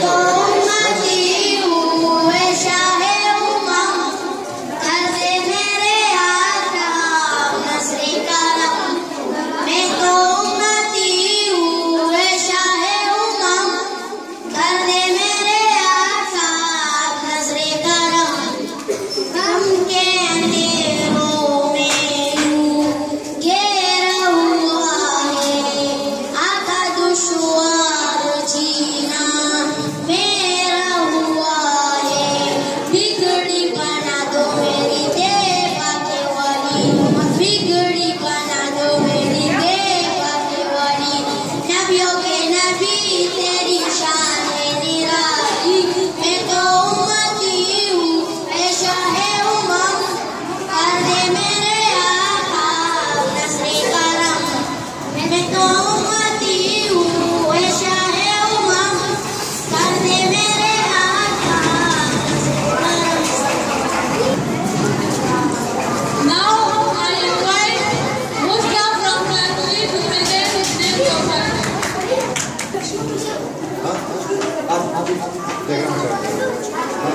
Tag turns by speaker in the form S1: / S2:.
S1: Thank you.
S2: 这个。我